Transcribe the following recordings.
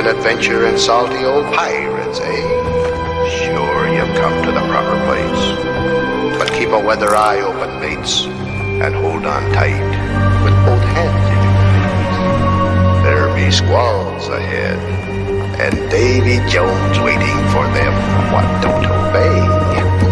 Seeking adventure in salty old pirates, eh? Sure, you've come to the proper place. But keep a weather eye open, mates, and hold on tight with both hands please. There be squalls ahead, and Davy Jones waiting for them what don't obey.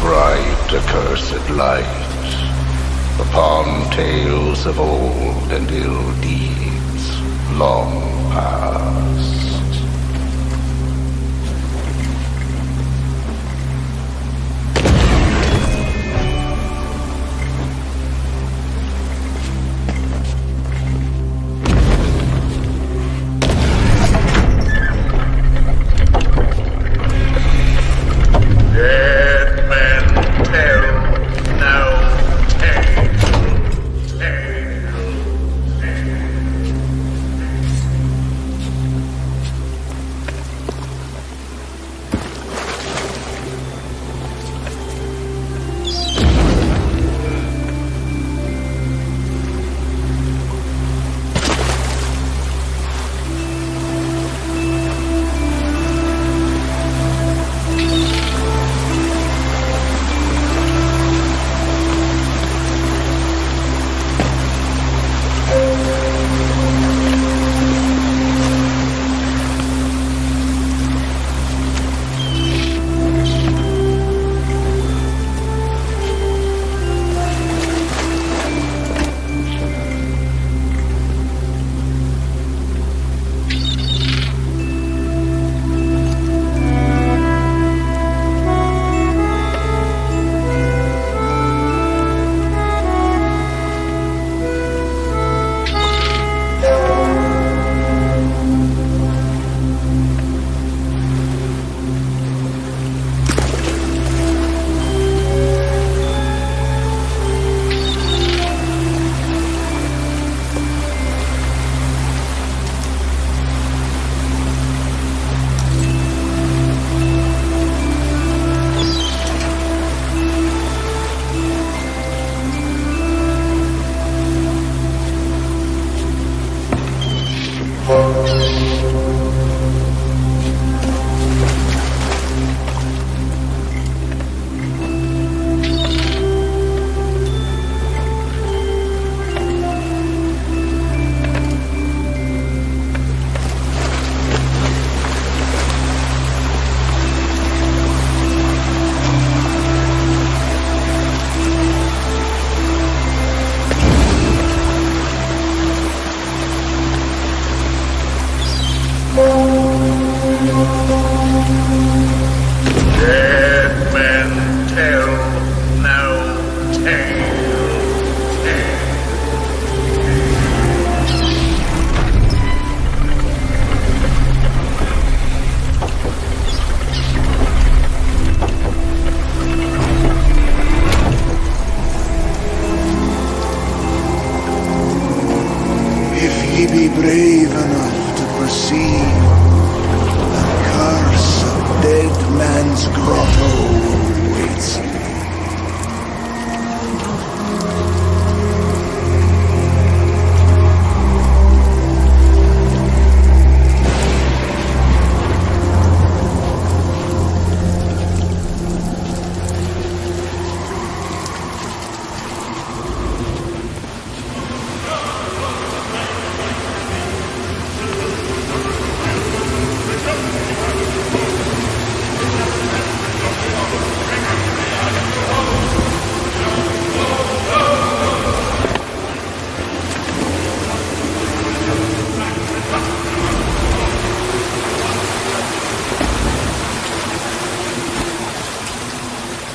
bright accursed light upon tales of old and ill deeds long past.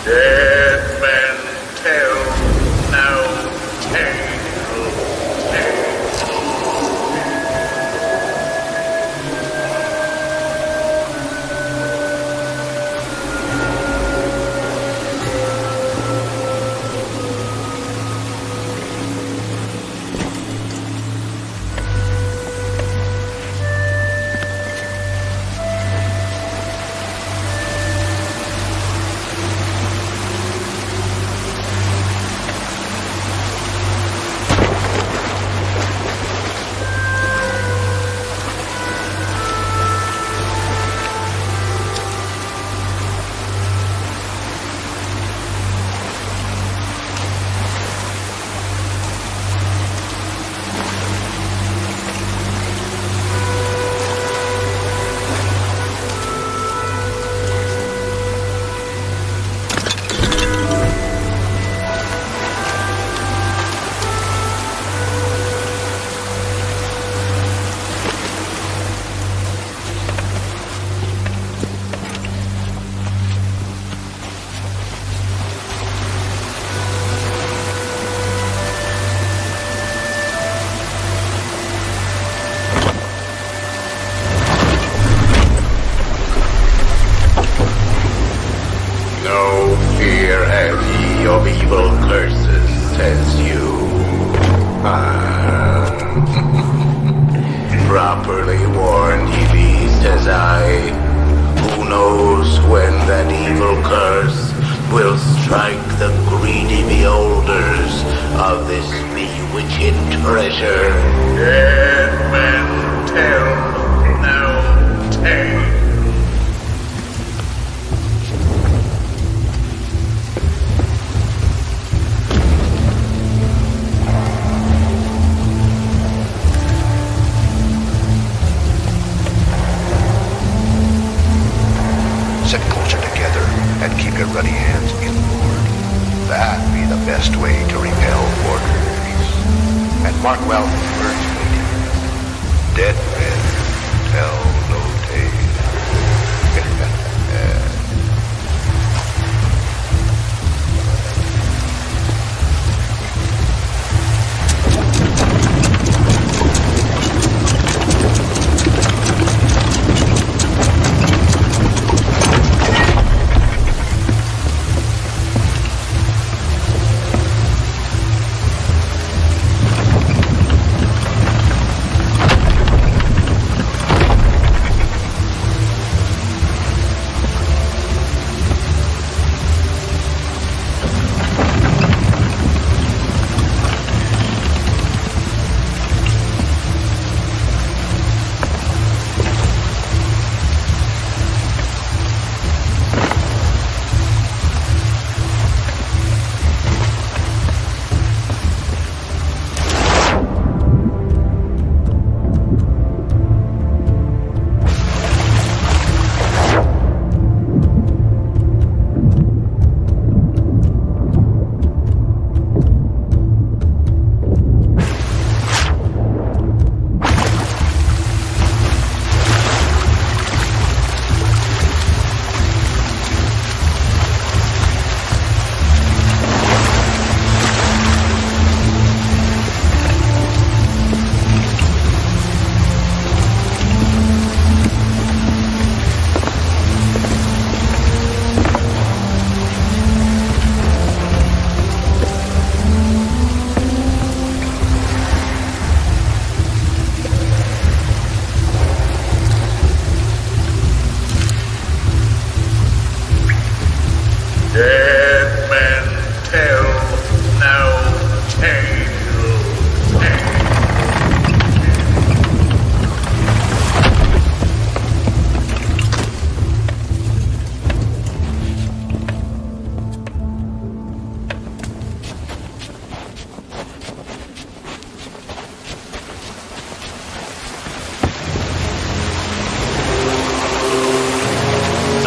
Yeah. Mark Well.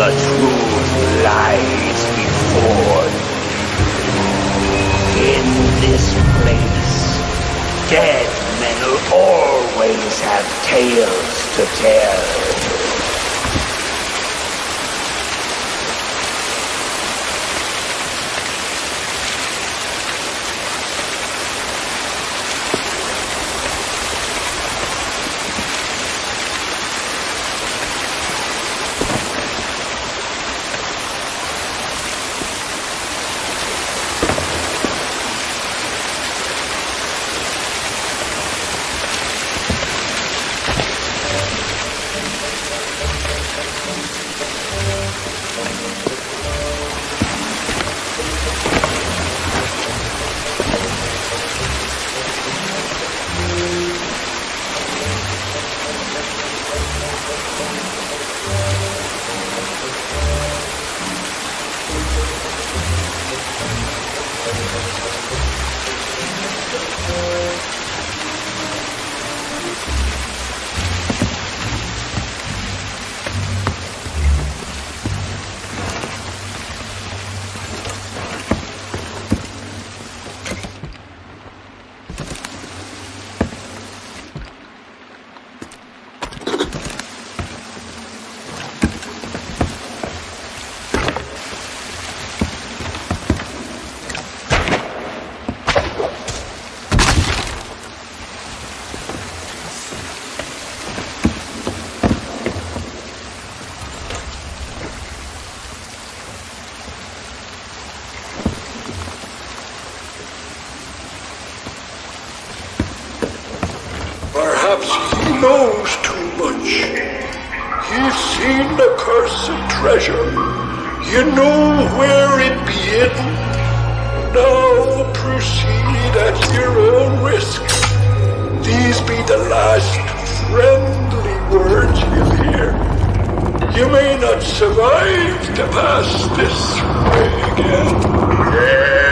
The truth lies before you. In this place, dead men'll always have tales to tell. seen the cursed treasure. You know where it be hidden. Now proceed at your own risk. These be the last friendly words you'll hear. You may not survive to pass this way again. Yeah.